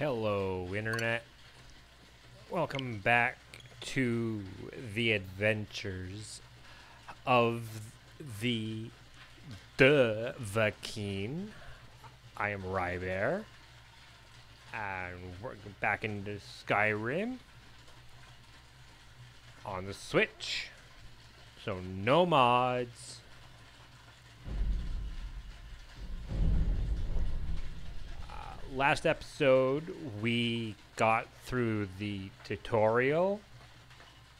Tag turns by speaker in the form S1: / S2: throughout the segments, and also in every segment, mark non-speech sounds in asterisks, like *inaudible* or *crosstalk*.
S1: Hello, Internet. Welcome back to the adventures of the Dovahkiin. I am Rybear. And we're back into Skyrim on the Switch. So, no mods. Last episode we got through the tutorial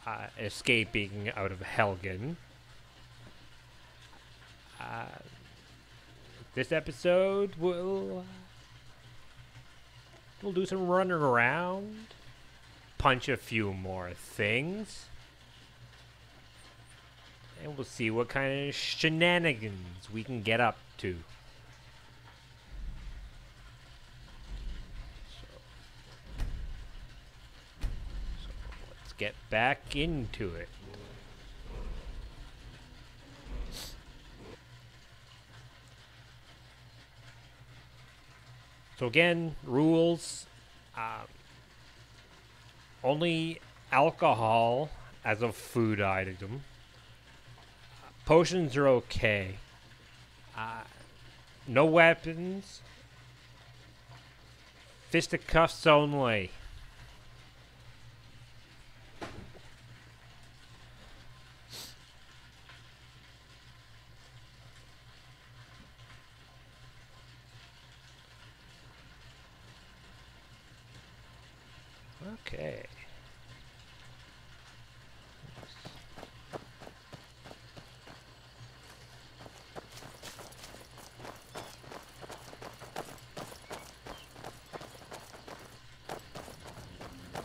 S1: uh, escaping out of Helgen. Uh, this episode we'll we'll do some running around, punch a few more things, and we'll see what kind of shenanigans we can get up to. Get back into it. So again, rules. Um, only alcohol as a food item. Potions are okay. Uh, no weapons. Fisticuffs only. Okay.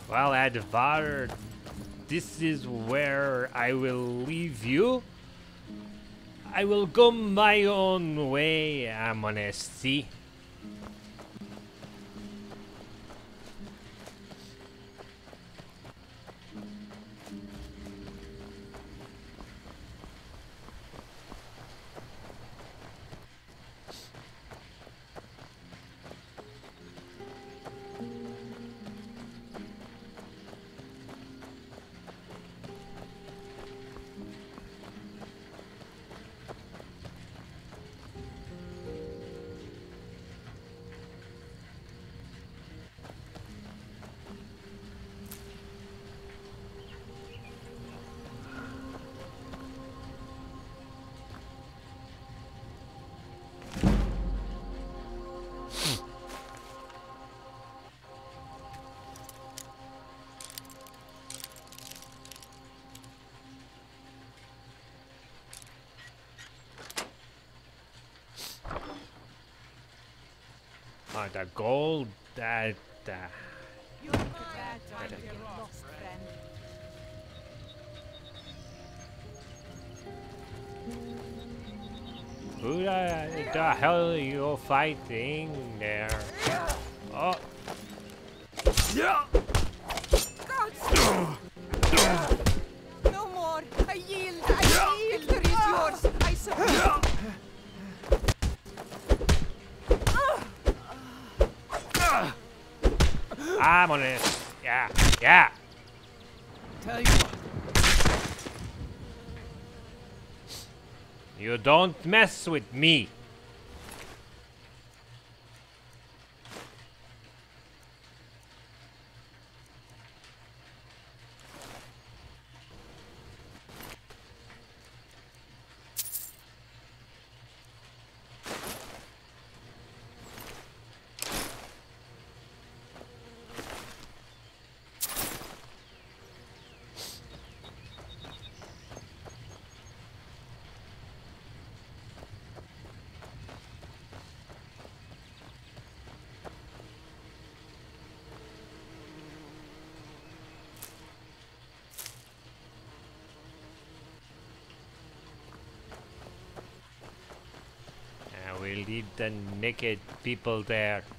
S1: Well, Advar, this is where I will leave you. I will go my own way, Amonesty. The gold that. Uh,
S2: You're bad time to get lost, friend.
S1: who the, the hell are you fighting there? Oh,
S2: No more. I yield. I yield. Victory is yours. I surrender.
S1: I'm on it. Yeah, yeah.
S3: Tell you what,
S1: You don't mess with me. Uh, we'll leave the naked people there.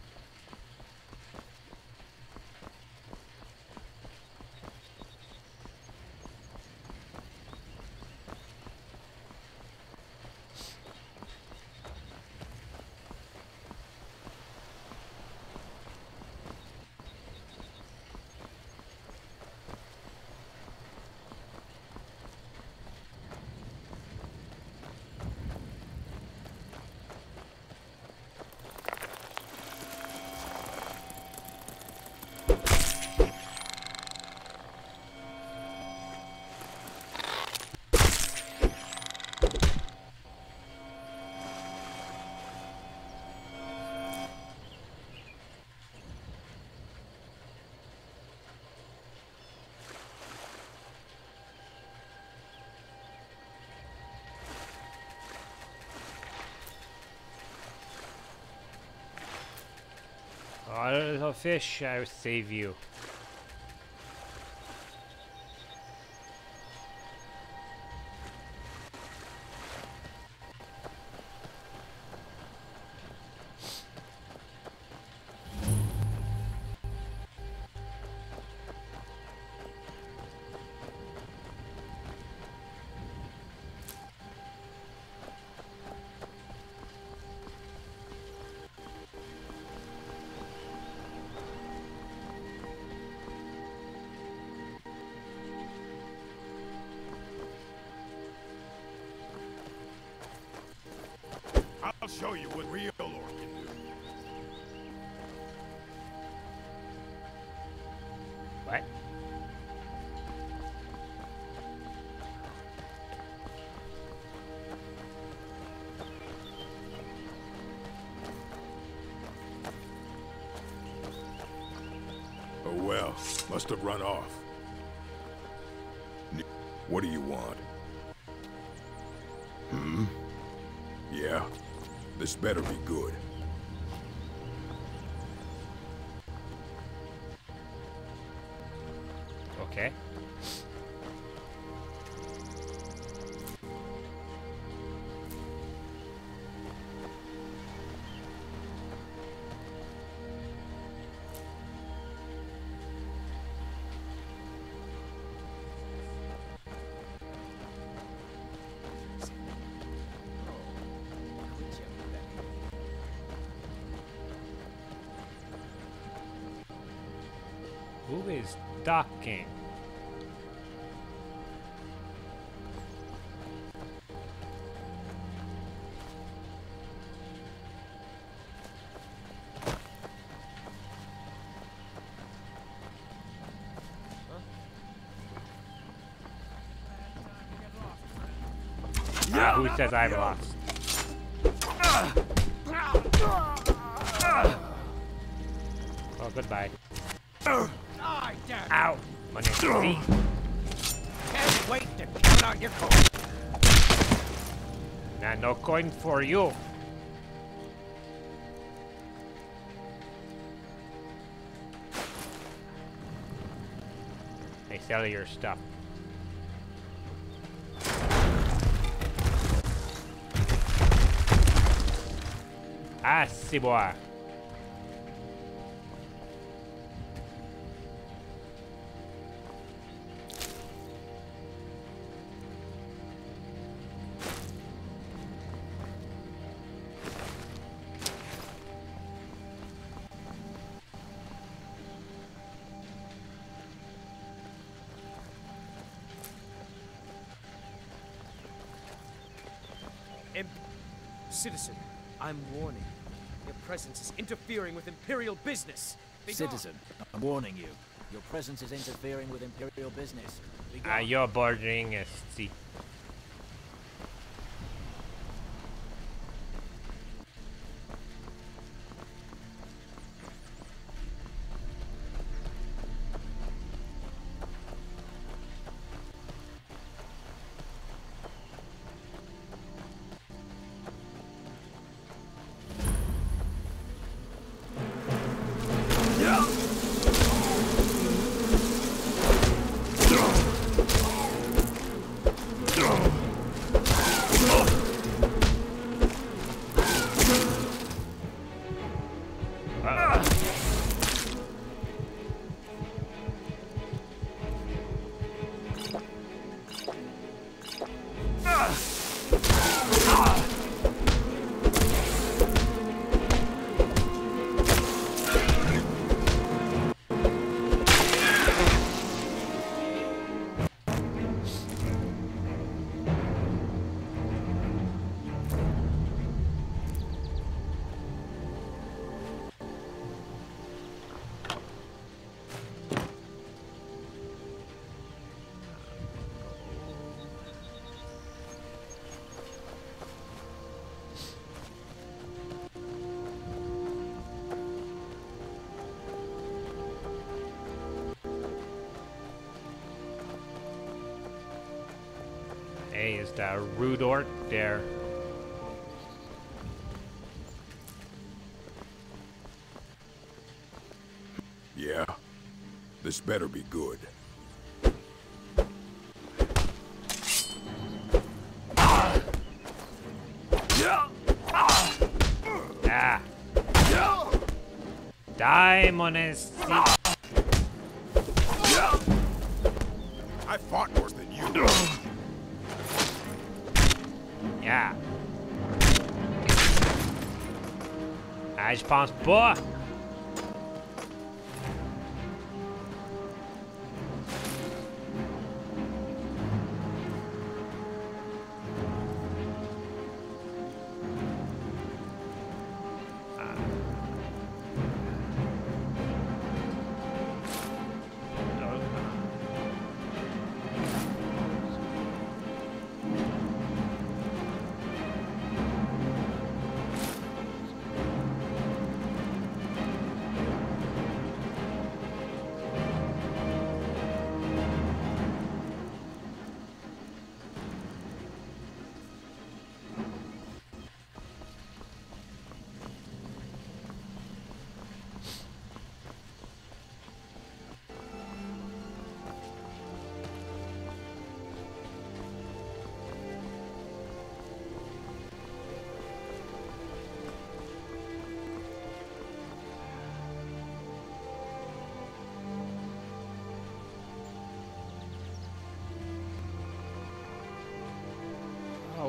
S1: Fish, I will save you.
S4: Must have run off. What do you want? Hmm? Yeah? This better be good.
S1: Docking? Ah, who says I've lost? Oh, goodbye. Ow! My name's.
S3: Can't wait to count out your coin.
S1: Nah, no coin for you. They sell your stuff. Ah, c'est.
S5: Im- Citizen, I'm warning. Your presence is interfering with Imperial business. Be gone.
S6: Citizen, I'm warning you. Your presence is interfering with Imperial business. Be
S1: Ah,
S6: gone.
S1: you're bordering a sea. That rude orc there?
S4: Yeah? This better be good.
S1: Ah. Die, Monesti.
S4: I fought worse than you.
S1: Ja. Ah, je pense pas.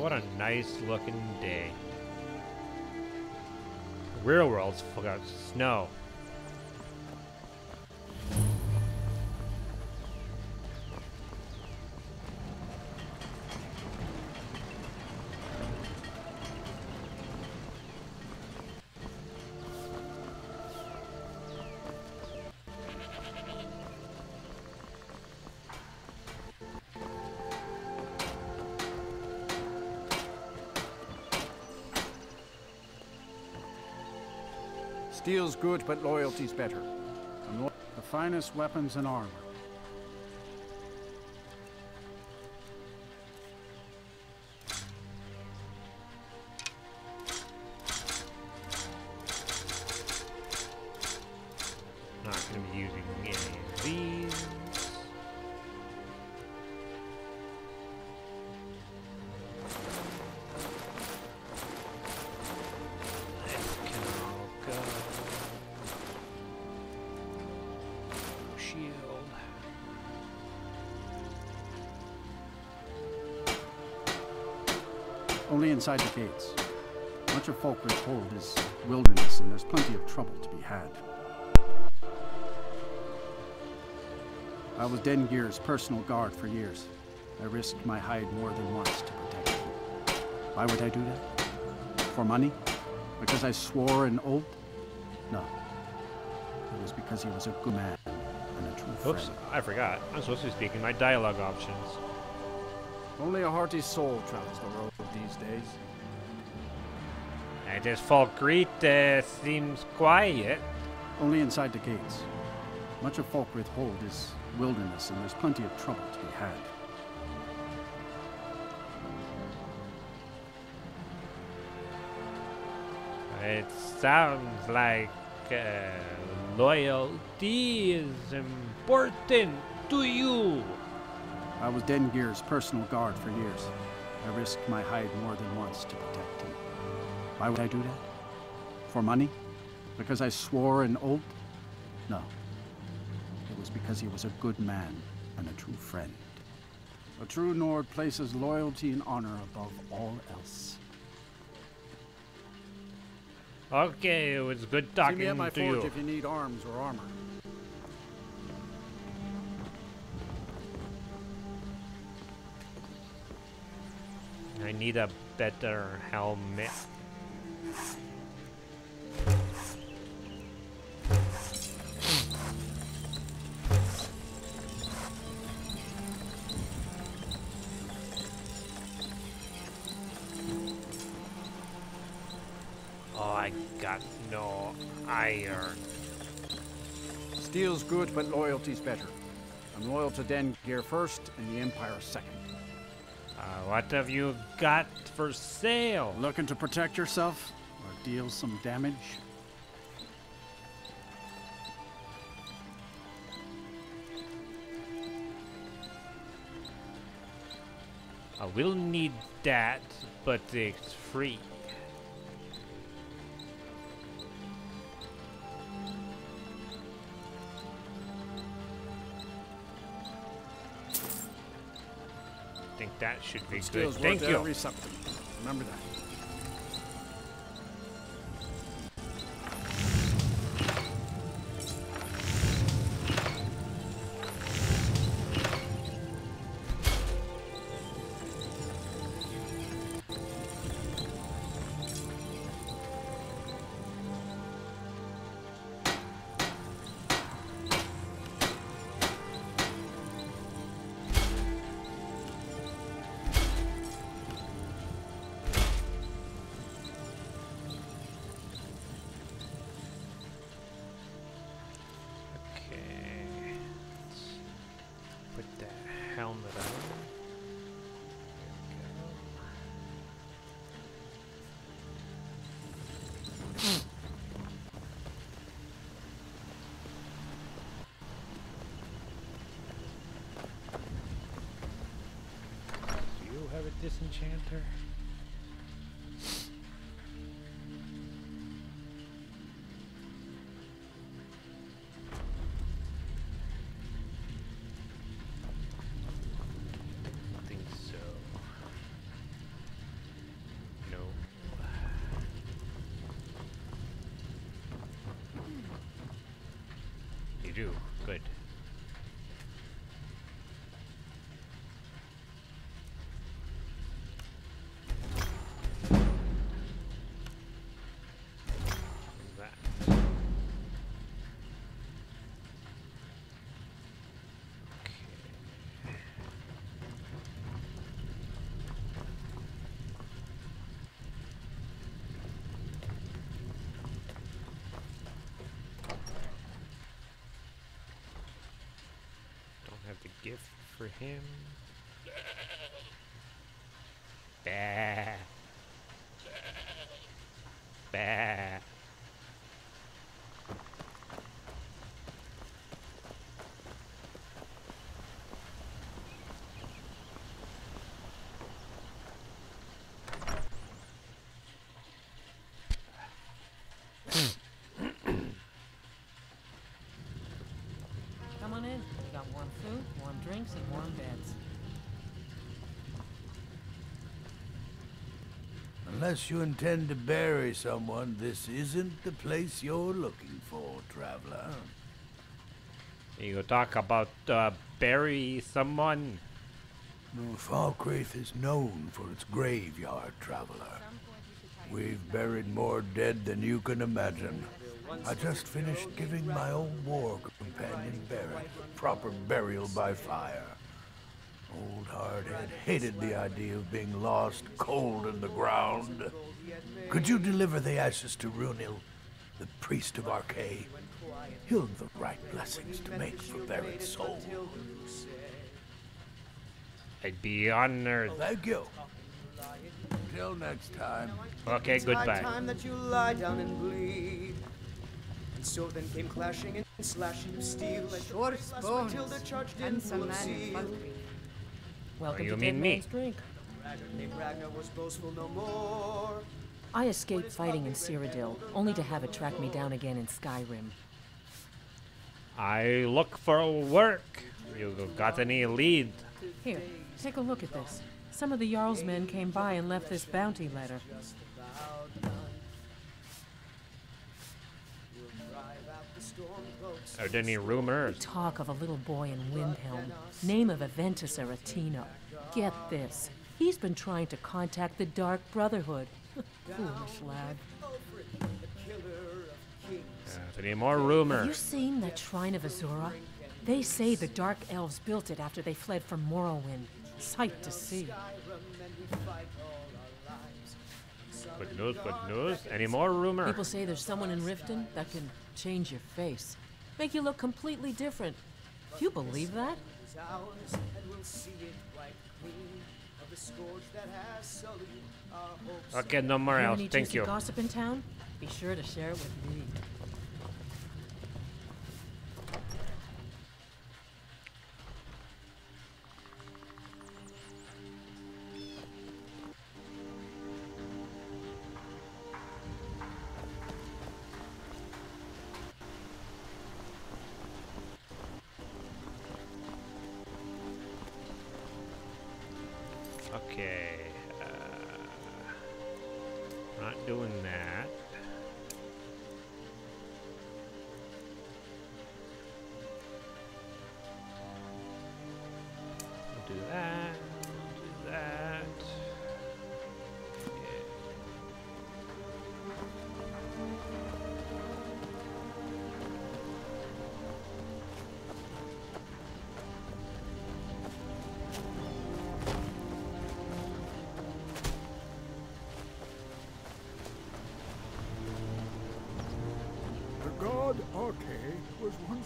S1: What a nice looking day. Real world's full of snow.
S7: Steel's good, but loyalty's better. The finest weapons and armor. Inside the gates. Much of Falkreath hold is wilderness, and there's plenty of trouble to be had. I was Dengeir's personal guard for years. I risked my hide more than once to protect him. Why would I do that? For money? Because I swore an oath? No. It was because he was a good man and a true
S1: Oops,
S7: friend.
S1: I forgot. I'm supposed to be speaking my dialogue options.
S7: Only a hearty soul travels the road these days.
S1: And this Falkreath uh, seems quiet.
S7: Only inside the gates. Much of Falkreath Hold is wilderness, and there's plenty of trouble to be had.
S1: It sounds like uh, loyalty is important to you.
S7: I was Dengeir's personal guard for years. I risked my hide more than once to protect him. Why would I do that? For money? Because I swore an oath? No. It was because he was a good man and a true friend. A true Nord places loyalty and honor above all else.
S1: Okay, it was good talking
S7: See me at my
S1: to
S7: forge
S1: you.
S7: if you need arms or armor.
S1: I need a better helmet. Oh, I got no iron.
S7: Steel's good, but loyalty's better. I'm loyal to Den Dengeir first and the Empire second.
S1: Uh, what have you got for sale?
S7: Looking to protect yourself or deal some damage?
S1: I will need that, but it's free. That should be good. Thank you.
S7: Remember that.
S1: No. You do. Good. That. Okay. Don't have the gift for him. Bah. Bah.
S8: Come on in. We got warm food, warm drinks, and warm beds.
S9: Unless you intend to bury someone, this isn't the place you're looking for, traveler.
S1: You talk about uh, bury someone.
S9: Falkreath is known for its graveyard, traveler. We've buried more dead than you can imagine. I just finished giving my old war companion Barrett proper burial by fire. Old Hardhead hated the idea of being lost cold in the ground. Could you deliver the ashes to Runil, the priest of Arkay? He'll have the right blessings to make for Barrett's soul.
S1: I'd be honored.
S9: Thank you. Till next time.
S1: Okay,
S5: It's high
S1: goodbye.
S5: And bleed. So then came clashing and slashing of steel and
S2: Short's
S5: Last
S2: bones.
S5: Matilda charged in
S2: Handsome
S5: full
S2: man in
S5: seal.
S8: Welcome oh,
S1: you
S8: to
S1: mean me?
S8: Drink.
S5: Ragnar was boastful no more.
S8: I escaped fighting in Cyrodiil, only to have it track me down again in Skyrim.
S1: I look for work. You got any lead?
S8: Here, take a look at this. Some of the Jarl's men came by and left this bounty letter.
S1: Are there any rumors?
S8: Talk of a little boy in Windhelm. Name of Aventus Aretino. Get this. He's been trying to contact the Dark Brotherhood. *laughs* Foolish lad.
S1: Uh, any more
S8: Have you seen that Shrine of Azura? They say the Dark Elves built it after they fled from Morrowind. Sight to see.
S1: Good news, good news. Any more rumors?
S8: People say there's someone in Riften that can change your face. Make you look completely different. Do you believe that?
S5: ours, and we'll see it wiped clean of the scourge that has sullied our hopes.
S1: Okay, no more else. Thank you.
S8: gossip in town? Be sure to share it with me.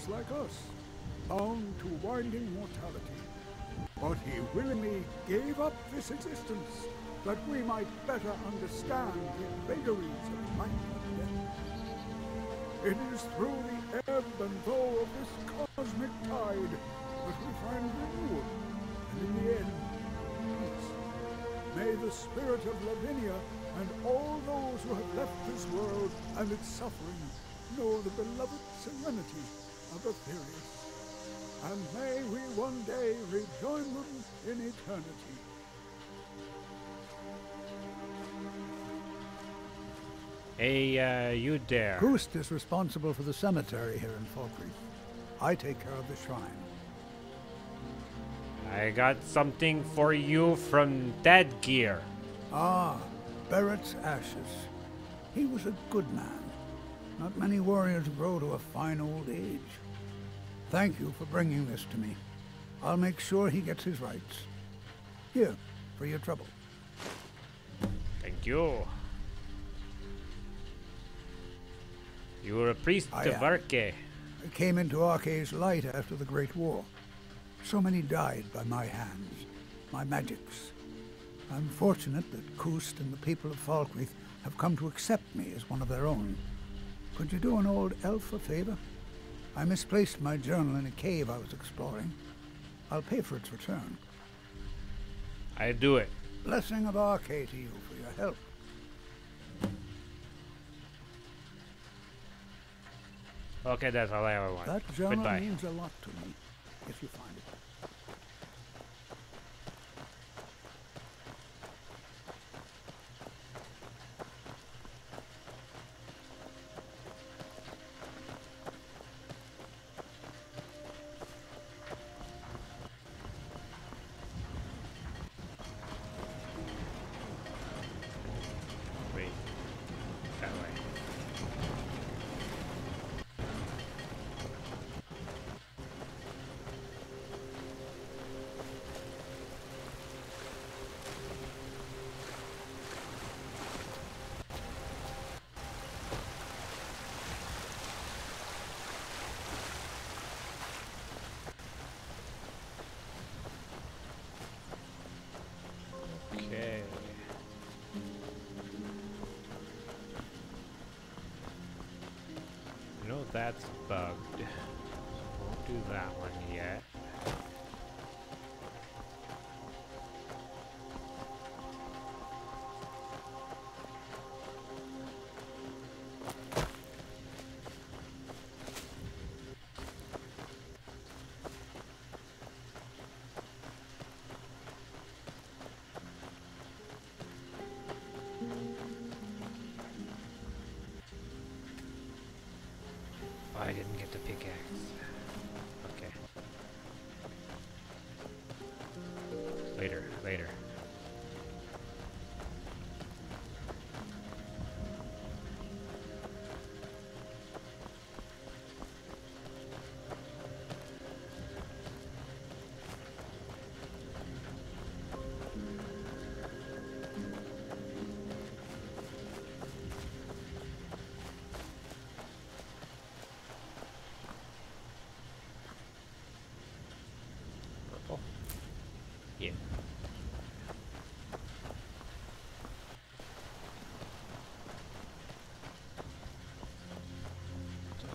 S4: Like us, bound to winding mortality. But he willingly gave up this existence that we might better understand the vagaries of life and death. It is through the ebb and flow of this cosmic tide that we find renewal, and in the end, peace. May the spirit of Lavinia and all those who have left this world and its suffering know the beloved serenity of Aetherius. And may we one day rejoin them in eternity.
S1: Hey, uh, you there.
S9: Kust is responsible for the cemetery here in Falkreath. I take care of the shrine.
S1: I got something for you from Dead Gear.
S9: Ah, Barrett's ashes. He was a good man. Not many warriors grow to a fine old age. Thank you for bringing this to me. I'll make sure he gets his rights. Here, for your trouble.
S1: Thank you. You were a priest
S9: I
S1: of. Arkay.
S9: I came into Arkay's light after the Great War. So many died by my hands, my magics. I'm fortunate that Kust and the people of Falkreath have come to accept me as one of their own. Could you do an old elf a favor? I misplaced my journal in a cave I was exploring. I'll pay for its return.
S1: I do it.
S9: Blessing of Arkay to you for your help.
S1: Okay, that's all I ever want.
S9: That journal
S1: Goodbye.
S9: means a lot to me, if you find it.
S1: That's bugged. Won't do that one yet. Didn't get the pickaxe.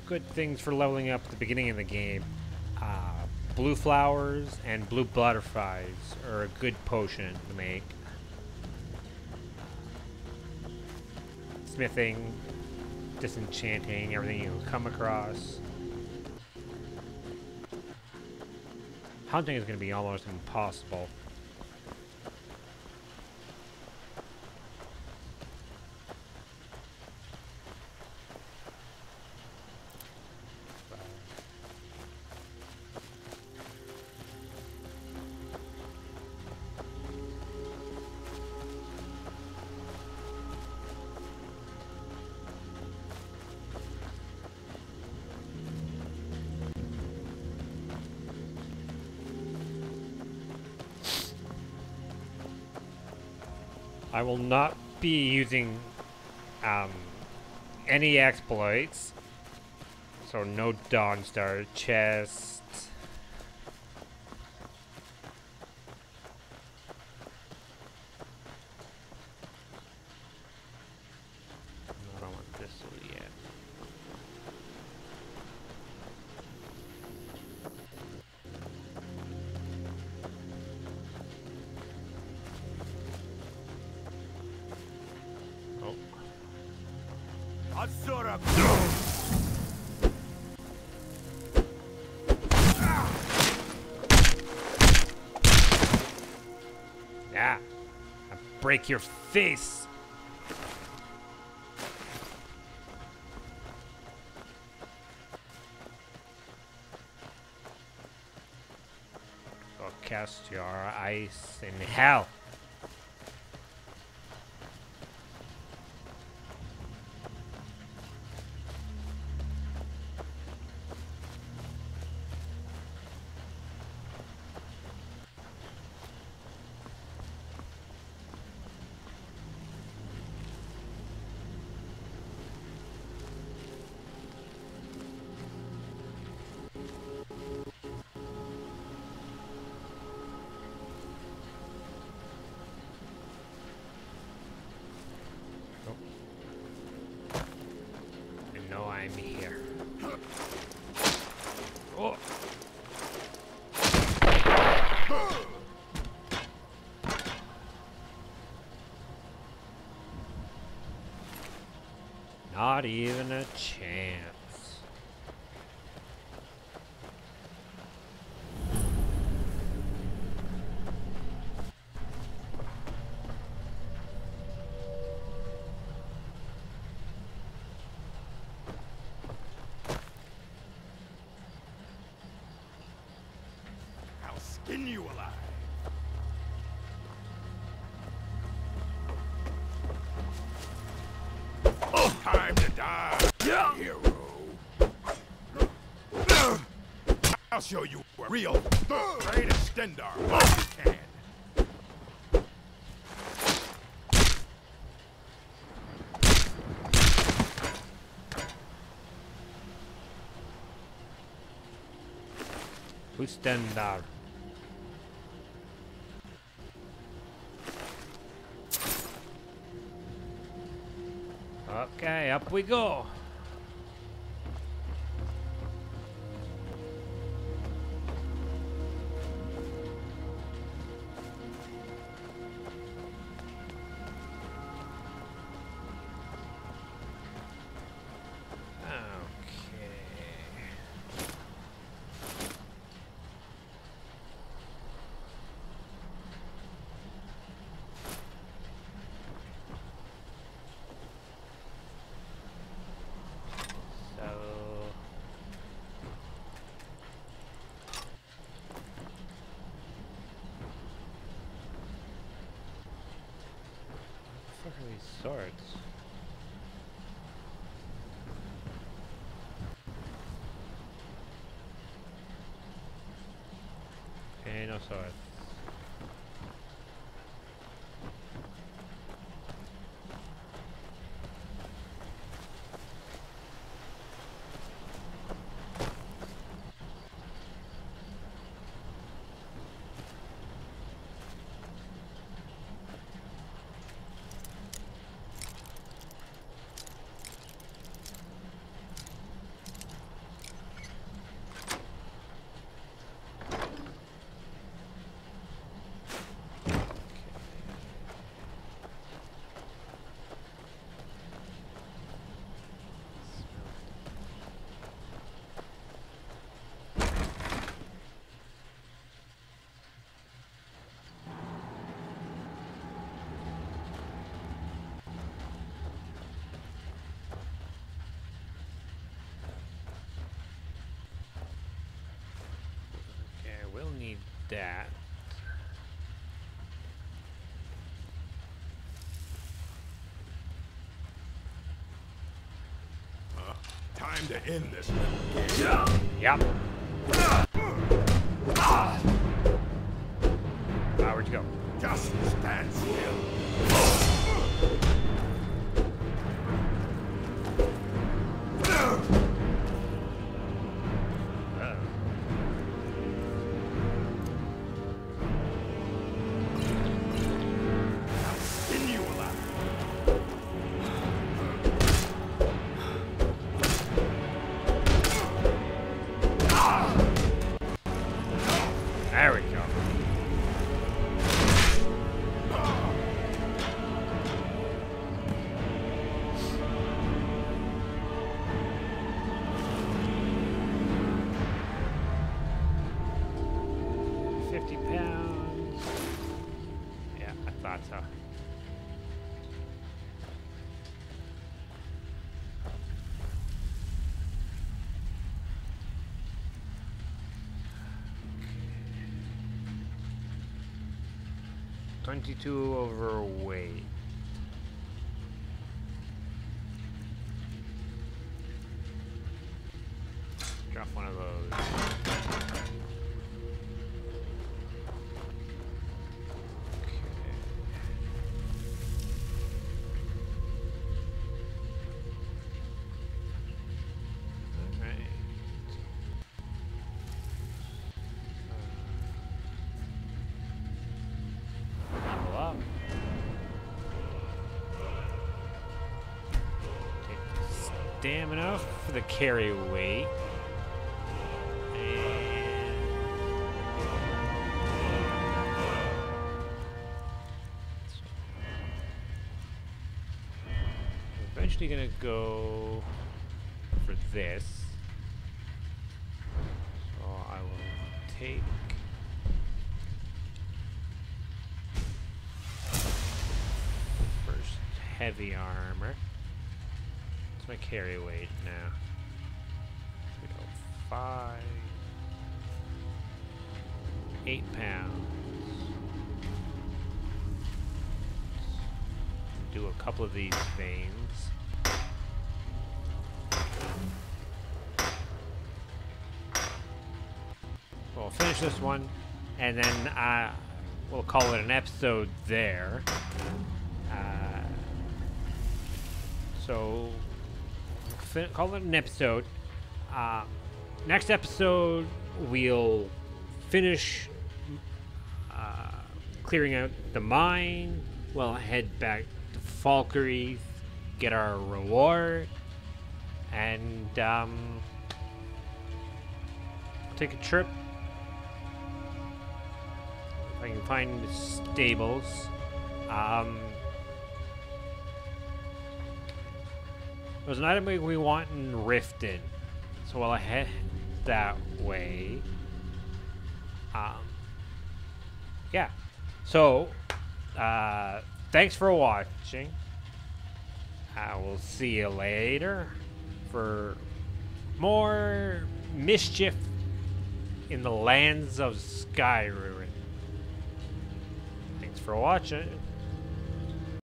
S1: Good things for leveling up at the beginning of the game. Uh, blue flowers and blue butterflies are a good potion to make. Smithing, disenchanting, everything you come across. Hunting is going to be almost impossible. I will not be using um, any exploits. So no Dawnstar chest. Your face. I'll cast your ice in hell. Even a chance.
S3: I'll skin you alive. Oh, time to die, I'll show you a real great extender.
S1: Who's standing there? Okay, up we go. These swords? Okay, no swords. Okay, we'll need that.
S3: Uh, time to end this.
S1: Yep. 22 overweight. The stamina for the carry weight. Eventually gonna go for this. So I will take first heavy armor. Carry weight now? We go five, eight pounds. Do a couple of these veins. We'll finish this one, and then uh, we'll call it an episode there. Uh, so, fin- call it an episode. Uh, next episode, we'll finish uh, clearing out the mine. We'll head back to Falkreath, get our reward, and um, take a trip. If I can find the stables. Um, there's an item we- we want in Riften, so I'll head that way. Um, yeah. So, uh, thanks for watching. I will see you later for more mischief in the lands of Skyrim. Thanks for watching.